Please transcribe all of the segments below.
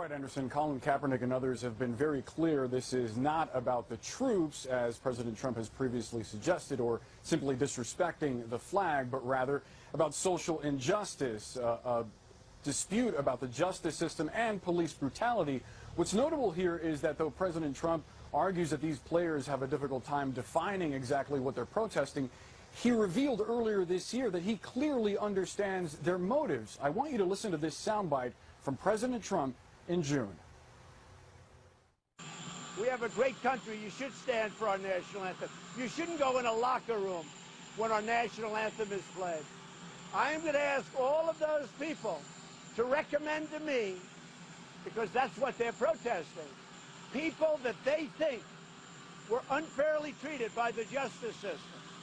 Right, Anderson, Colin Kaepernick and others have been very clear this is not about the troops, as President Trump has previously suggested, or simply disrespecting the flag, but rather about social injustice, uh, a dispute about the justice system and police brutality. What's notable here is that though President Trump argues that these players have a difficult time defining exactly what they're protesting, he revealed earlier this year that he clearly understands their motives. I want you to listen to this soundbite from President Trump in June. We have a great country. You should stand for our national anthem. You shouldn't go in a locker room when our national anthem is played. I am going to ask all of those people to recommend to me, because that's what they're protesting, people that they think were unfairly treated by the justice system.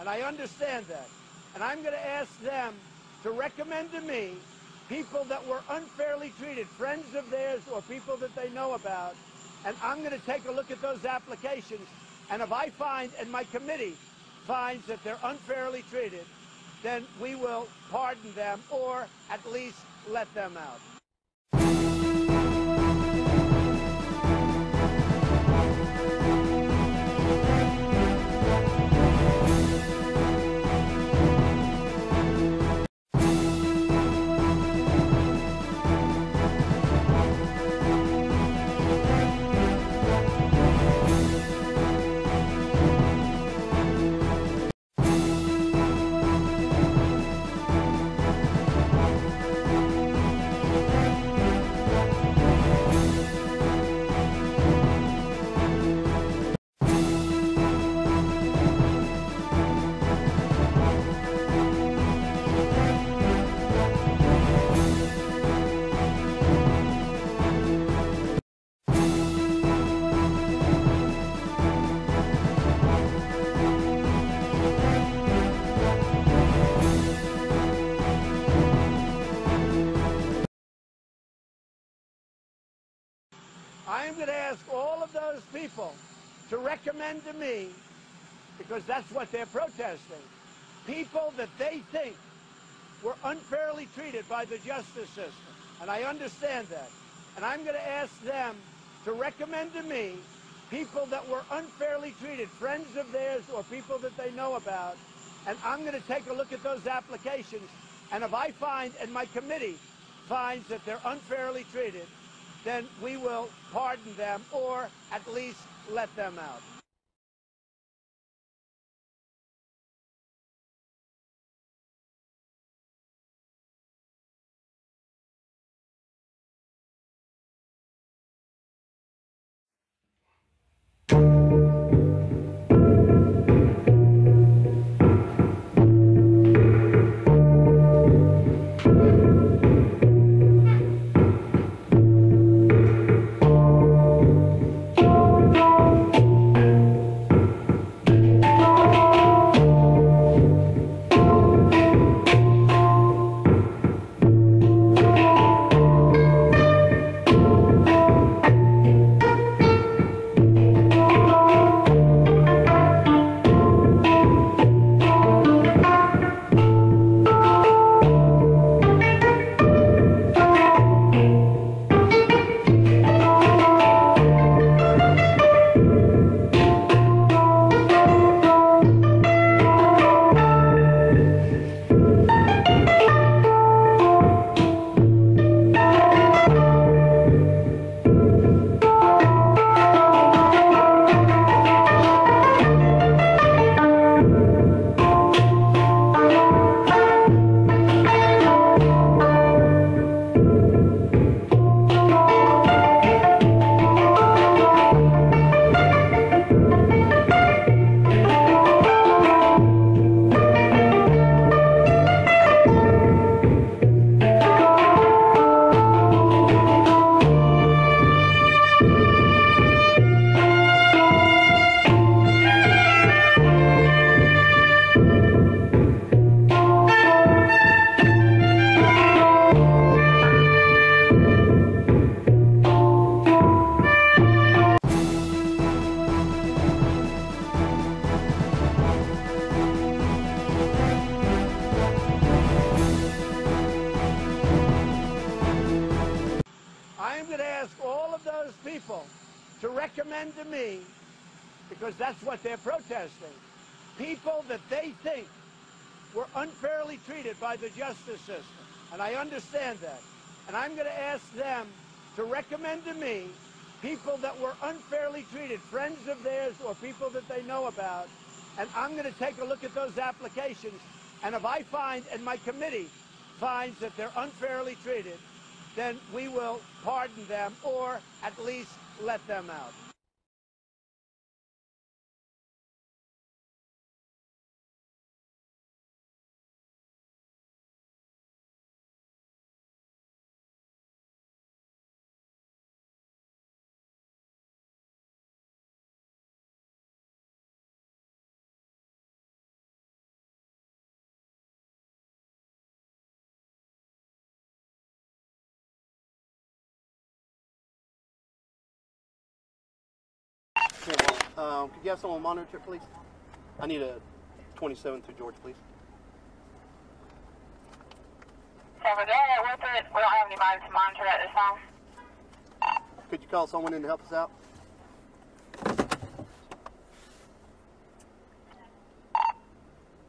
And I understand that. And I'm going to ask them to recommend to me people that were unfairly treated, friends of theirs or people that they know about, and I'm going to take a look at those applications. And if I find, and my committee finds that they're unfairly treated, then we will pardon them or at least let them out. Those people to recommend to me, because that's what they're protesting, people that they think were unfairly treated by the justice system. And I understand that. And I'm going to ask them to recommend to me people that were unfairly treated, friends of theirs or people that they know about. And I'm going to take a look at those applications. And if I find, and my committee finds that they're unfairly treated, then we will pardon them or at least let them out. Me, because that's what they're protesting, people that they think were unfairly treated by the justice system. And I understand that. And I'm going to ask them to recommend to me people that were unfairly treated, friends of theirs or people that they know about. And I'm going to take a look at those applications. And if I find, and my committee finds that they're unfairly treated, then we will pardon them or at least let them out. Um, could you have someone monitor it, please? I need a 27 through George, please. So we're doing it with it. We don't have anybody to monitor at this time. Could you call someone in to help us out?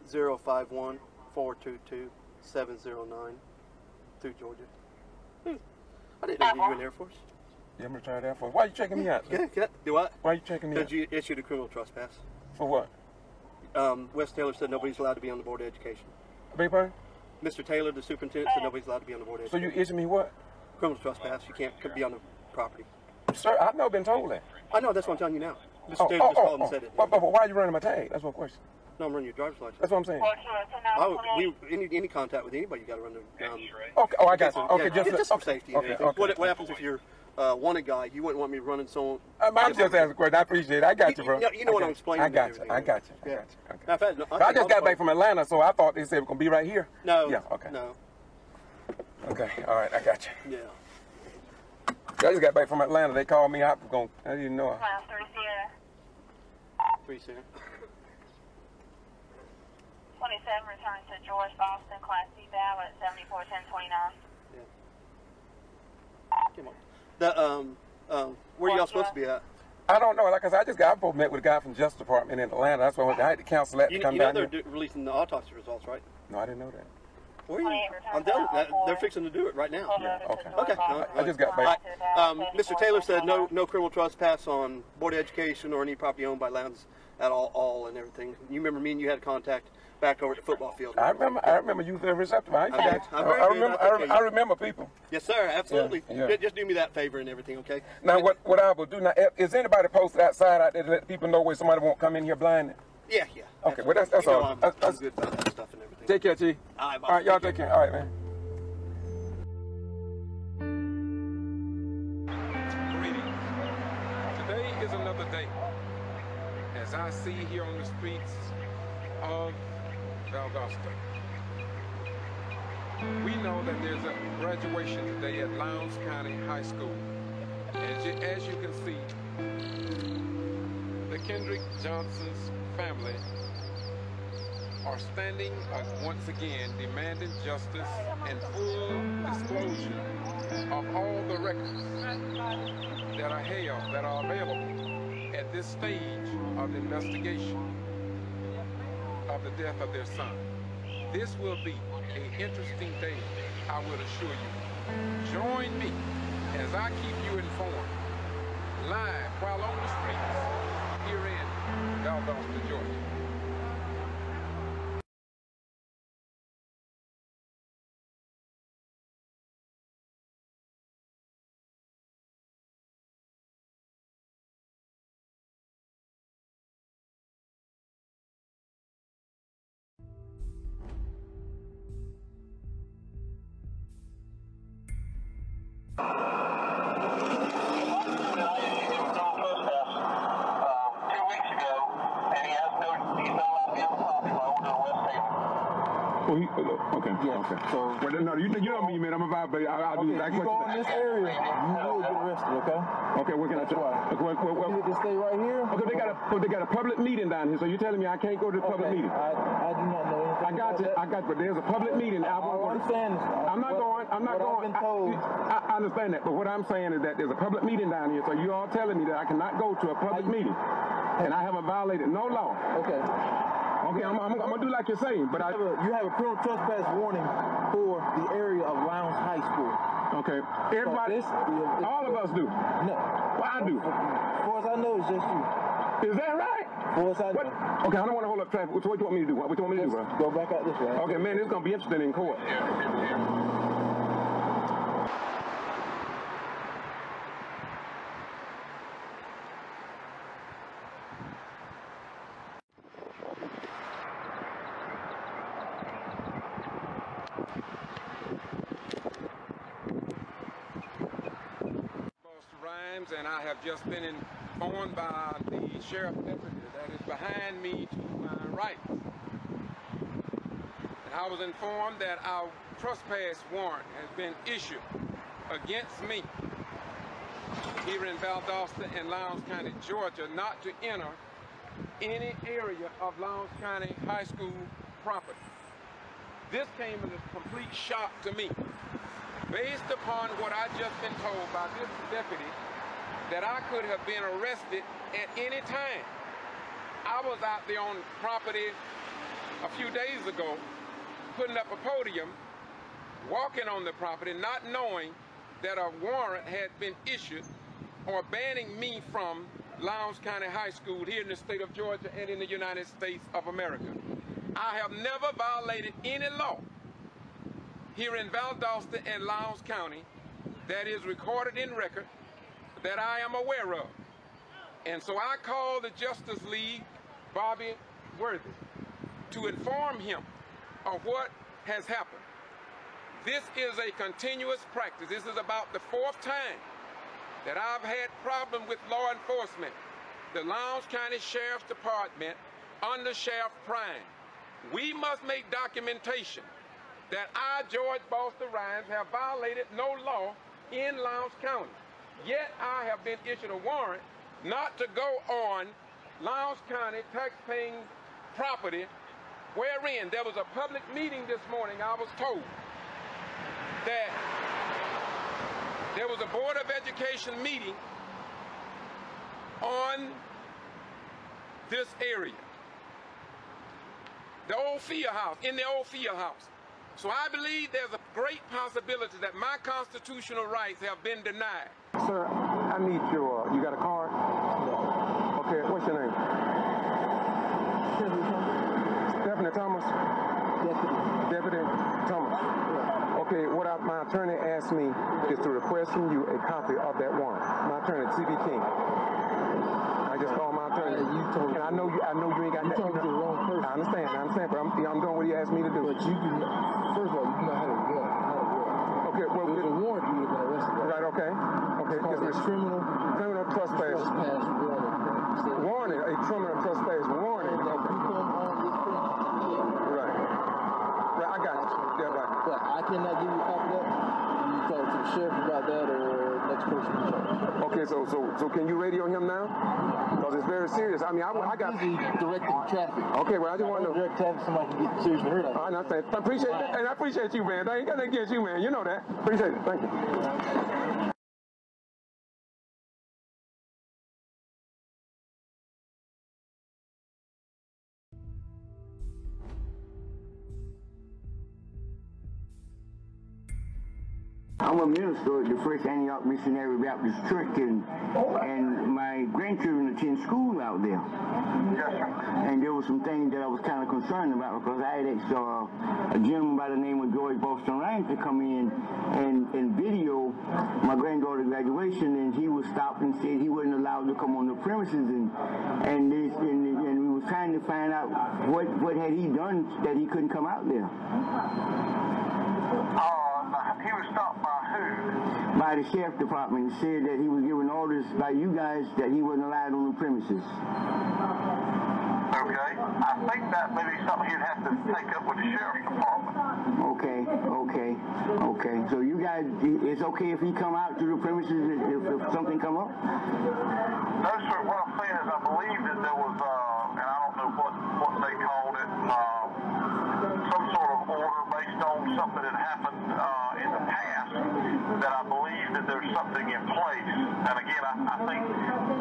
Zero five one four two two seven zero nine through Georgia. Hmm. I didn't know you were in the Air Force. Yeah, I'm gonna retired Air Force. Why are you checking me out? sir? Can, can I, do what? Why you checking me Because out? Did you issued a criminal trespass. For what? Um, Wes Taylor said nobody's allowed to be on the board of education. Big pardon? Mr. Taylor, the superintendent, said nobody's allowed to be on the board of education. So you education. issue me what? criminal trespass. You can't be on the property. Sir, I've never been told that. I know. That's what I'm telling you now. Mr. Oh, Taylor oh, just oh, called and oh. said it. But, but, but why are you running my tag? That's one question. No, I'm running your driver's license. That's what I'm saying. Four two oh two nine Oh, twenty we, any, any contact with anybody, you got to run the. Um, Okay, oh, I got you. yeah, Okay, just, just for okay, safety. Okay, okay. What, what happens if you're uh, wanted guy? You wouldn't want me running someone. I'm, I'm just asking a question. I appreciate it. I got you, bro. You know- you know I what got I'm explaining I and got you. I got you. I got you. Okay. Now, if I, no, But I just got back from Atlanta, so I thought they said we're gonna be right here. No. Yeah. Okay. No. Okay. All right. I got you. Yeah. I just got back from Atlanta. They called me. I was going. I didn't know. Class three Sierra. Three center. Twenty seven returns to George Boston Class C ballot seventy four ten twenty nine. Yeah. Come on. The um um where y'all supposed to be at? I don't know. Like I said, I just got. I met with a guy from Justice Department in Atlanta. That's why I, went, I had to cancel that You, to come you know down they're here. releasing the autopsy results, right? No, I didn't know that. Where are you? I'm telling you, to that, Alpha they're fixing to do it right now. Yeah, okay. Okay. no, I just got back. Um, Mr. Taylor said no no criminal trespass on board of education or any property owned by lands at all, all and everything. You remember me and you had contact back over at the football field. I remember. I remember you very receptive. I, I I. I'm I, very I good. remember. I, okay. I remember people. Yes, sir. Absolutely. Yeah, yeah. Just do me that favor and everything, okay? Now, what what I will do now? Is anybody posted outside out there to let people know where somebody won't come in here blind? Yeah, yeah. Okay, well, that's- that's you know all. I'm, That's- I'm good about that stuff and everything. Take care, T. All right, boss. All right, y'all Take take care. All right, man. Greetings. Today is another day. As I see here on the streets of Valdosta, we know that there's a graduation today at Lowndes County High School. As you, as you can see, the Kendrick Johnson's family are standing once again demanding justice and full disclosure of all the records that are held, that are available at this stage of the investigation of the death of their son. This will be an interesting day, I will assure you. Join me as I keep you informed live while on the streets here in Valdosta, Georgia. Well, he, oh, okay, Yes, okay. so- well, no, you, you know me, man. I'm a vibe, but I, I'll do Okay, if exactly you go in this area, you will get arrested, okay? Okay, what can I That's tell? why. Okay, well, well, You to stay right here. okay, they got a so they got a public meeting down here. So you're telling me I can't go to the public Okay, meeting? I, I do not know I got you. that. I got you. But there's a public meeting. I All want I'm uh, I'm not what- going. I'm not going. I've been told. I, I understand that, but what I'm saying is that there's a public meeting down here. So you all telling me that I cannot go to a public I- meeting, and I haven't violated no law. okay. Okay, I'm, I'm, I'm gonna do like you're saying, but I. You have, a, you have a criminal trespass warning for the area of Lowndes High School. Okay, everybody, if- all of us do. No. Well, I do. As far as I know, it's just you. Is that right? As far as I What? Okay, I don't want to hold up traffic. What, what you want me to do? What do you want me to do, bro? Go back out this way. Okay, man, it's gonna be interesting in court. And I have just been informed by the sheriff deputy that is behind me to my right. And I was informed that our trespass warrant has been issued against me here in Valdosta and Lowndes County, Georgia, not to enter any area of Lowndes County High School property. This came as a complete shock to me based upon what I just been told by this deputy, that I could have been arrested at any time. I was out there on property a few days ago, putting up a podium, walking on the property, not knowing that a warrant had been issued or banning me from Lowndes County High School here in the state of Georgia and in the United States of America. I have never violated any law here in Valdosta and Lowndes County that is recorded in record that I am aware of. And so I called the Justice League, Bobby Worthy, to inform him of what has happened. This is a continuous practice. This is about the fourth time that I've had problem with law enforcement. The Lowndes County Sheriff's Department under Sheriff Prime. We must make documentation that I, George Foster Rhynes, have violated no law in Lowndes County. Yet I have been issued a warrant not to go on Lowndes County taxpaying property wherein there was a public meeting this morning, I was told, that there was a Board of Education meeting on this area. The old field house, in the old field house. So I believe there's a great possibility that my constitutional rights have been denied. Sir, I need your. Uh, you got a card? Okay, what's your name? Stephanie Thomas. Deputy Thomas. Okay, what I, my attorney asked me is to request from you a copy of that warrant. My attorney, T.B. King. I just called my attorney. Yeah, you told and I know you. I know you ain't got. You that- talking to the wrong person. I understand. I understand, but I'm, I'm doing what he asked me to do. But you do not, first of all, you not have a warrant. Not a warrant. Okay, well, was a warrant, you would have been arrested. right. Okay. Okay. It's called a criminal criminal trespass. trespass warning. Warning, a criminal trespass warning. That Okay. on this premises, Right. Right, I got you. Yeah, right. but I cannot give you a copy of that. You talk to the sheriff about that or next person. Okay, so so so can you radio him now? Because it's very serious. I mean, I, I got. directing traffic. Okay, well, I just want to know. Direct traffic, somebody can get seriously hurt. I. I appreciate it, and I appreciate you, man. I ain't got nothing against you, man. You know that. Appreciate it. Thank you. I'm a minister at the First Antioch Missionary Baptist Church, and and my grandchildren attend school out there. And there were some things that I was kind of concerned about because I had asked uh, a gentleman by the name of George Boston Rhynes to come in and, and video my granddaughter's graduation, and he was stopped and said he wasn't allowed to come on the premises, and and this and, and we was trying to find out what what had he done that he couldn't come out there. Uh, he was stopped by who? by the sheriff department and said that he was giving orders by you guys that he wasn't allowed on the premises. Okay. I think that may be something he'd have to take up with the sheriff's department. Okay, okay, okay. So you guys, it's okay if he come out to the premises if, if something come up? No, sir. What I'm saying is I believe that there was, uh, and I don't know what, what they called it, uh, some sort of order based on something that happened uh, in the past that I believe that there's something in place. And again, I, I think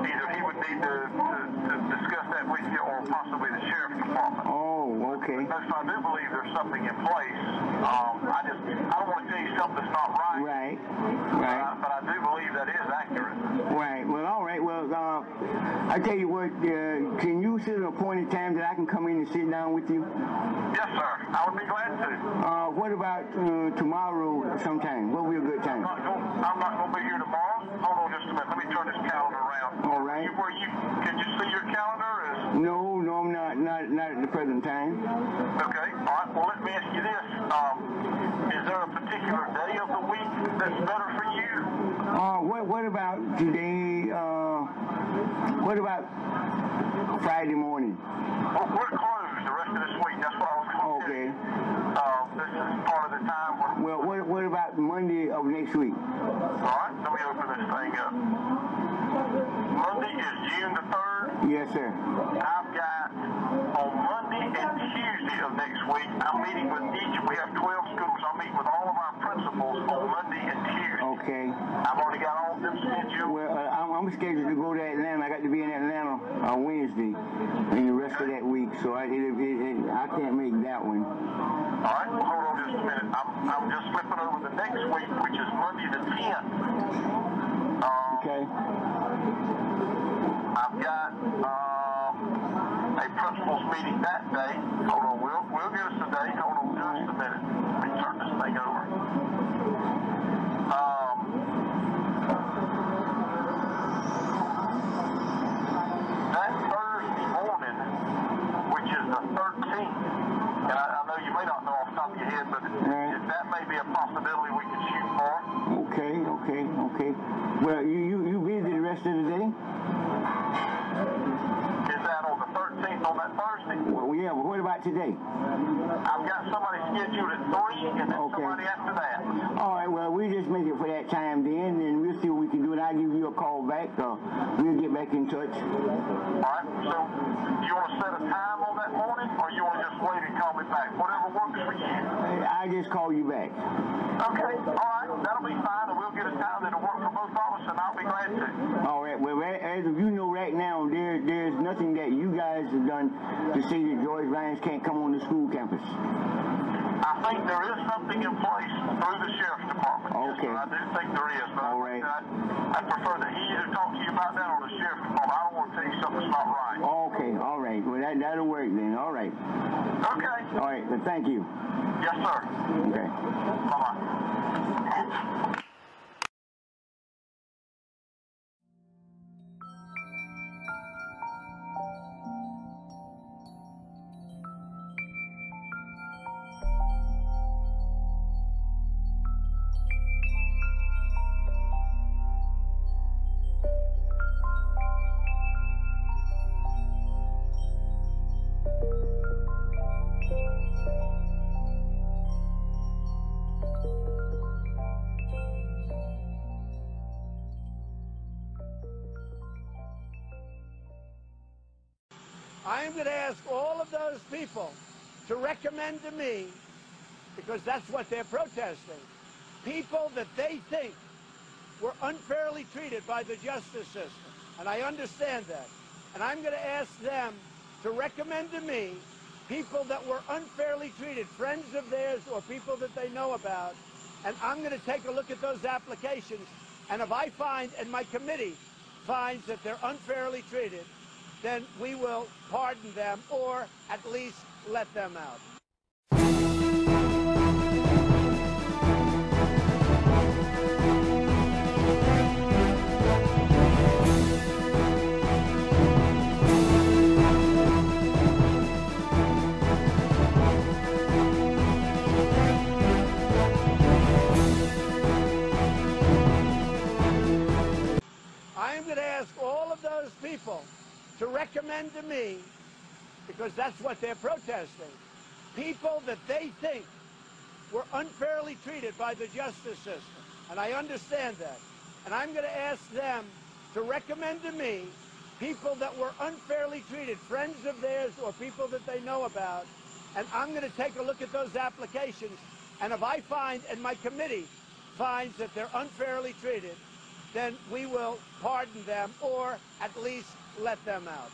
either he would need to, to, to discuss that with you or possibly the sheriff's department. Oh, okay. So I do believe there's something in place. Um, I just, I don't want to tell you something that's not right. Right, But right. I, but I do believe that is accurate. Right. Well, all right. Well, uh, I tell you what. Uh, can you set an appointed time that I can come in and sit down with you? Yes, sir. I would be glad to. Uh, what about uh, tomorrow sometime? What would be a good time? I'm not going to be here tomorrow. Hold on just a minute. Let me turn this calendar around. All right. You, where you can you see your calendar? Is No, no, I'm not. Not not at the present time. okay. All right. Well, let me ask you this. Um, is there a particular day of the week that's better for you? Uh, what what about today? Uh, what about Friday morning? Well, we're closed the rest of this week. That's what I was going Okay. Uh, this is part of the time when. Well, what what about Monday of next week? All right. Let me open this thing up. Monday is June the third. Yes, sir. I've got on Monday and Tuesday of next week, I'm meeting with each, we have 12 schools, I'll meet with all of our principals on Monday and Tuesday. Okay. I've already got all of them scheduled. Well, uh, I'm, scheduled to go to Atlanta. I got to be in Atlanta on Wednesday and the rest of that week, so I it, it, it, I can't make that one. All right, well, hold on just a minute. I'm, I'm just flipping over the next week, which is Monday the 10th. Um, Okay. I've got uh, a principals meeting that day. Hold yeah, but what about today? I've got somebody scheduled at 3 and then Okay. somebody after that. All right, well, we just make it for that time then, and we'll see what we can do, and I'll give you a call back, or we'll get back in touch. All right, so you want to set a time on that morning or you want to just wait and call me back? Whatever works for you. I'll just call you back. Okay, all right, that'll be fine, and we'll get a time that'll work for both of us, and I'll be glad to. All right. Well, a- as of you know right now, there there's nothing that you guys have done to say that George Lyons can't come on the school campus. I think there is something in place through the sheriff's department. Yes, Okay. sir, I do think there is, but All I, right. I, I prefer that he either talk to you about that or the sheriff's department. I don't want to tell you something that's not right. Okay. All right. Well, that that'll work then. All right. Okay. All right. Well, thank you. Yes, sir. Okay. Bye-bye. I am going to ask all of those people to recommend to me, because that's what they're protesting, people that they think were unfairly treated by the justice system. And I understand that. And I'm going to ask them to recommend to me people that were unfairly treated, friends of theirs or people that they know about. And I'm going to take a look at those applications. And if I find, and my committee finds that they're unfairly treated, then we will pardon them or at least let them out. To ask all of those people to recommend to me, because that's what they're protesting, people that they think were unfairly treated by the justice system. And I understand that. And I'm going to ask them to recommend to me people that were unfairly treated, friends of theirs or people that they know about. And I'm going to take a look at those applications. And if I find, and my committee finds that they're unfairly treated, then we will pardon them or at least let them out.